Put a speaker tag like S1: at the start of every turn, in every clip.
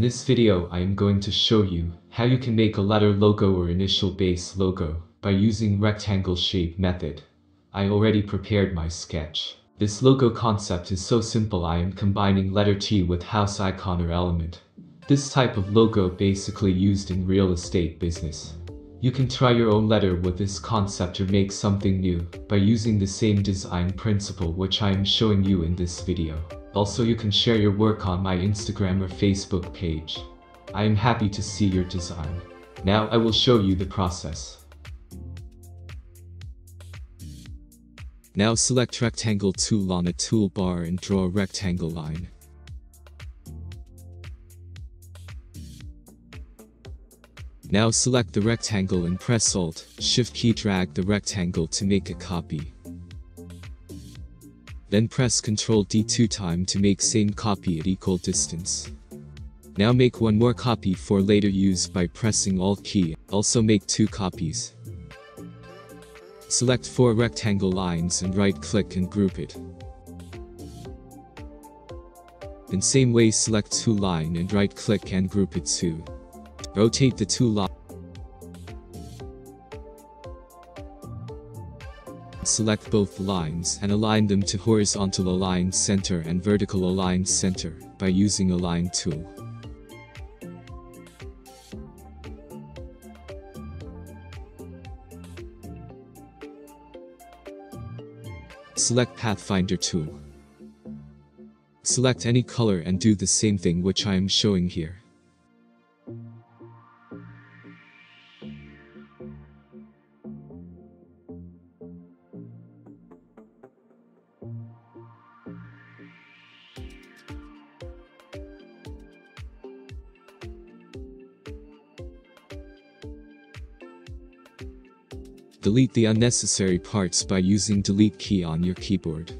S1: In this video I am going to show you how you can make a letter logo or initial base logo by using rectangle shape method. I already prepared my sketch. This logo concept is so simple I am combining letter T with house icon or element. This type of logo basically used in real estate business. You can try your own letter with this concept or make something new by using the same design principle which I am showing you in this video. Also you can share your work on my Instagram or Facebook page. I am happy to see your design. Now I will show you the process. Now select rectangle tool on a toolbar and draw a rectangle line. Now select the rectangle and press Alt, Shift key drag the rectangle to make a copy. Then press Ctrl D two time to make same copy at equal distance. Now make one more copy for later use by pressing Alt key, also make two copies. Select four rectangle lines and right click and group it. In same way select two line and right click and group it too. Rotate the two lines. Select both lines and align them to horizontal align center and vertical align center by using Align tool. Select Pathfinder tool. Select any color and do the same thing which I am showing here. Delete the unnecessary parts by using delete key on your keyboard.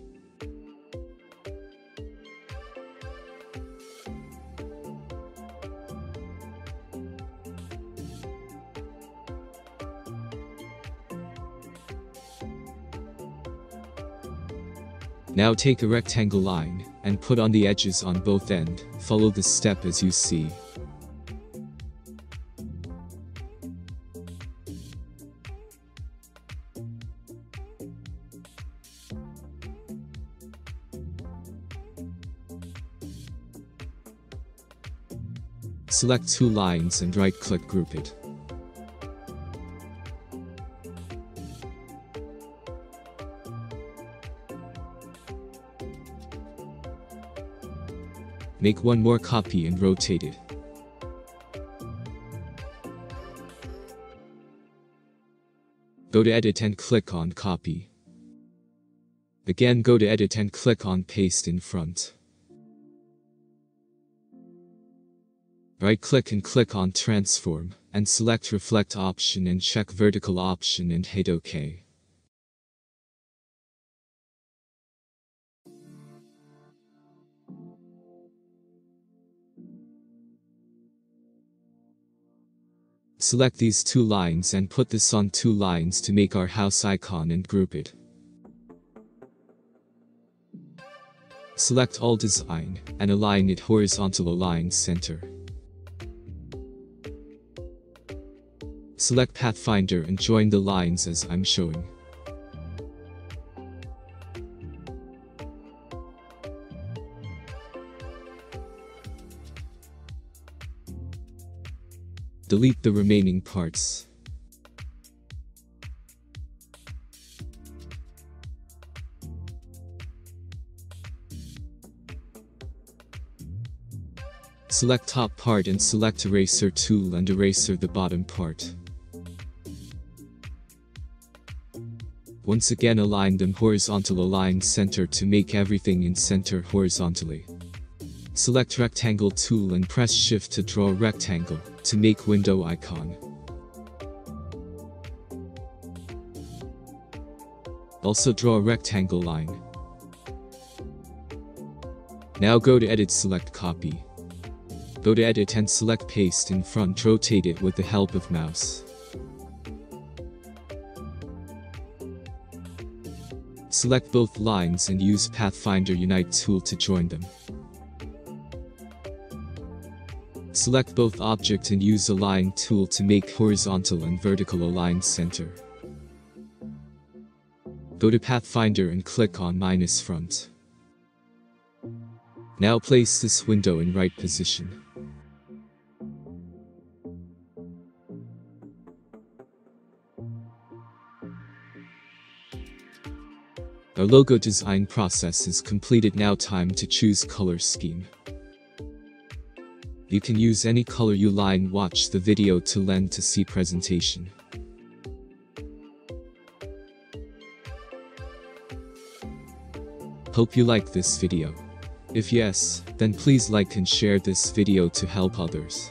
S1: Now take a rectangle line, and put on the edges on both end, follow this step as you see. Select two lines and right-click group it. Make one more copy and rotate it. Go to edit and click on copy. Again go to edit and click on paste in front. Right-click and click on Transform, and select Reflect option and check Vertical option and hit OK. Select these two lines and put this on two lines to make our house icon and group it. Select all design, and align it horizontal align center. Select Pathfinder and join the lines as I'm showing. Delete the remaining parts. Select top part and select eraser tool and eraser the bottom part. Once again align them horizontal align center to make everything in center horizontally. Select rectangle tool and press shift to draw rectangle to make window icon. Also draw rectangle line. Now go to edit select copy. Go to edit and select paste in front rotate it with the help of mouse. Select both lines and use Pathfinder Unite tool to join them. Select both object and use Align tool to make horizontal and vertical align center. Go to Pathfinder and click on minus front. Now place this window in right position. Our logo design process is completed now time to choose color scheme. You can use any color you line watch the video to lend to see presentation. Hope you like this video. If yes, then please like and share this video to help others.